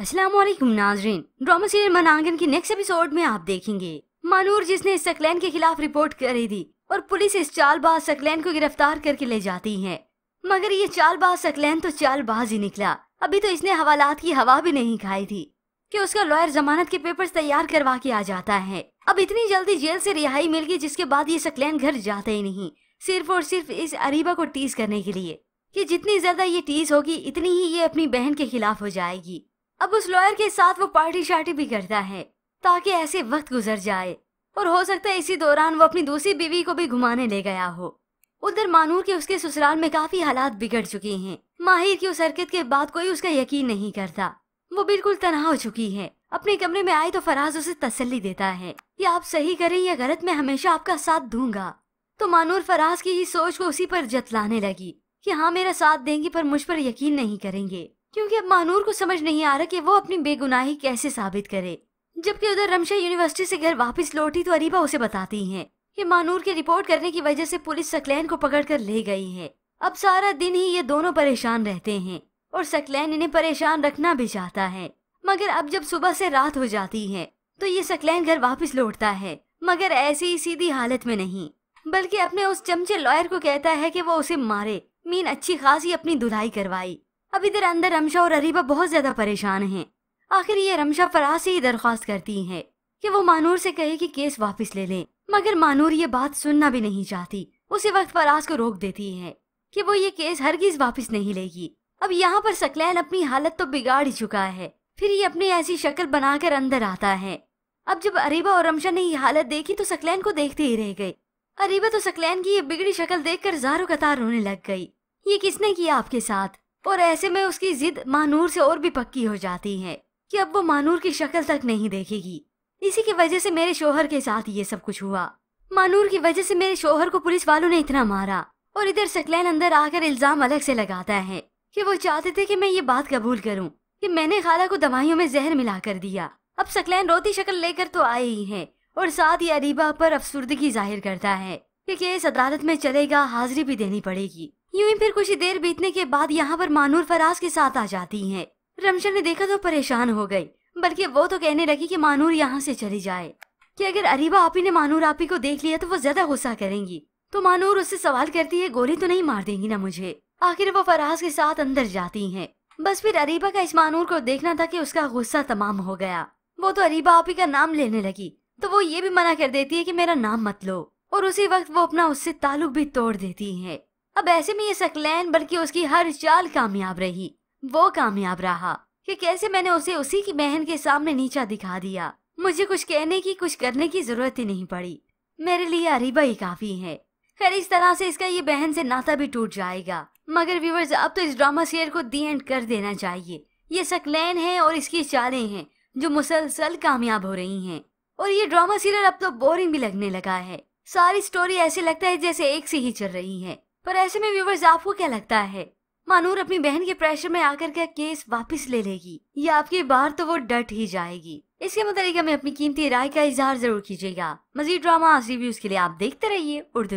वालेकुम नाजरीन। Drama serial मनांगन की नेक्स्ट एपिसोड में आप देखेंगे। मानूर जिसने सकलैन के खिलाफ रिपोर्ट करी थी और पुलिस इस चालबाज सकलैन को गिरफ़्तार करके ले जाती है। मगर ये चालबाज सकलैन तो चालबाज ही निकला। अभी तो इसने हवालात की हवा भी नहीं खाई थी कि उसका लॉयर जमानत के पेपर्स तैयार करवा के आ जाता है। अब इतनी जल्दी जेल से रिहाई मिल गई जिसके बाद ये सकलैन घर जाता ही नहीं, सिर्फ़ और सिर्फ़ इस अरीबा को टीज करने के लिए कि जितनी ज़्यादा ये टीज होगी, इतनी ही ये अपनी बहन के खिलाफ हो जाएगी। अब उस लॉयर के साथ वो पार्टी शार्टी भी करता है, ताकि ऐसे वक्त गुजर जाए। और हो सकता है इसी दौरान वो अपनी दूसरी बीवी को भी घुमाने ले गया हो। उधर मानूर के उसके ससुराल में काफ़ी हालात बिगड़ चुके हैं। माहिर की उस हरकत के बाद कोई उसका यकीन नहीं करता। वो बिल्कुल तनहा हो चुकी है। अपने कमरे में आए तो फराज उसे तसल्ली देता है कि आप सही करें या गलत, मैं हमेशा आपका साथ दूँगा। तो मानूर फराज की ही सोच को उसी पर जतलाने लगी कि हाँ मेरा साथ देंगे पर मुझ पर यकीन नहीं करेंगे। क्योंकि अब मानूर को समझ नहीं आ रहा कि वो अपनी बेगुनाही कैसे साबित करे। जबकि उधर रमशा यूनिवर्सिटी से घर वापस लौटी तो अरीबा उसे बताती है। कि मानूर के रिपोर्ट करने की वजह से पुलिस सकलैन को पकड़कर ले गई है। अब सारा दिन ही ये दोनों परेशान रहते हैं और सकलैन इन्हें परेशान रखना भी चाहता है। मगर अब जब सुबह से रात हो जाती है तो ये सकलैन घर वापस लौटता है, मगर ऐसी ही सीधी हालत में नहीं। बल्कि अपने उस चमचे लॉयर को कहता है कि वो उसे मारे, मीन अच्छी खासी अपनी धुलाई करवाई। अब इधर अंदर रमशा और अरीबा बहुत ज़्यादा परेशान हैं। आखिर ये रमशा फराज से ही दरख्वास्त करती है कि वो मानूर से कहे कि केस वापस ले ले। मगर मानूर ये बात सुनना भी नहीं चाहती। उसी वक्त फराज को रोक देती है कि वो ये केस हरगिज वापस नहीं लेगी। अब यहाँ पर सकलैन अपनी हालत तो बिगाड़ ही चुका है। फिर ये अपनी ऐसी शक्ल बनाकर अंदर आता है। अब जब अरीबा और रमशा ने ये हालत देखी तो सकलैन को देखते ही रह गए। अरीबा तो सकलैन की ये बिगड़ी शक्ल देखकर जारो कतार रोने लग गई। ये किसने किया आपके साथ? और ऐसे में उसकी जिद मानूर से और भी पक्की हो जाती है कि अब वो मानूर की शक्ल तक नहीं देखेगी। इसी की वजह से मेरे शोहर के साथ ये सब कुछ हुआ। मानूर की वजह से मेरे शोहर को पुलिस वालों ने इतना मारा और इधर सकलैन अंदर आकर इल्ज़ाम अलग से लगाता है कि वो चाहते थे कि मैं ये बात कबूल करूँ कि मैंने खाला को दवाइयों में जहर मिला कर दिया। अब सकलैन रोती शक्ल लेकर तो आए ही है और साथ ही अरीबा पर अफसुर्दगी ज़ाहिर करता है। कि केस अदालत में चलेगा, हाजिरी भी देनी पड़ेगी। यूँ ही फिर कुछ देर बीतने के बाद यहाँ पर मानूर फराज के साथ आ जाती हैं। रमशन ने देखा तो परेशान हो गई, बल्कि वो तो कहने लगी कि मानूर यहाँ से चली जाए। कि अगर अरीबा आपी ने मानूर आपी को देख लिया तो वो ज़्यादा गुस्सा करेंगी। तो मानूर उससे सवाल करती है, गोली तो नहीं मार देंगी ना मुझे। आखिर वो फराज के साथ अंदर जाती हैं। बस फिर अरीबा का इस मानूर को देखना था कि उसका गुस्सा तमाम हो गया। वो तो अरीबा आपी का नाम लेने लगी तो वो ये भी मना कर देती है कि मेरा नाम मत लो। और उसी वक्त वो अपना उससे ताल्लुक भी तोड़ देती है। अब ऐसे में ये सकलैन, बल्कि उसकी हर चाल कामयाब रही। वो कामयाब रहा कि कैसे मैंने उसे उसी की बहन के सामने नीचा दिखा दिया। मुझे कुछ कहने की, कुछ करने की ज़रूरत ही नहीं पड़ी। मेरे लिए अरीबा ही काफ़ी है। खैर, इस तरह से इसका ये बहन से नाता भी टूट जाएगा। मगर व्यूवर्स अब तो इस ड्रामा सीरियल को दी एंड कर देना चाहिए। ये सकलैन है और इसकी चालें हैं, जो मुसलसल कामयाब हो रही हैं। और ये ड्रामा सीरियल अब तो बोरिंग भी लगने लगा है। सारी स्टोरी ऐसे लगता है जैसे एक से ही चल रही है। पर ऐसे में व्यूवर्स आपको क्या लगता है? मानूर अपनी बहन के प्रेशर में आकर क्या केस वापस ले लेगी? या आपकी बार तो वो डट ही जाएगी? इसके मुताबिक हमें अपनी कीमती राय का इजहार ज़रूर कीजिएगा। मजीद ड्रामा रिव्यूज़ के लिए आप देखते रहिए उर्दू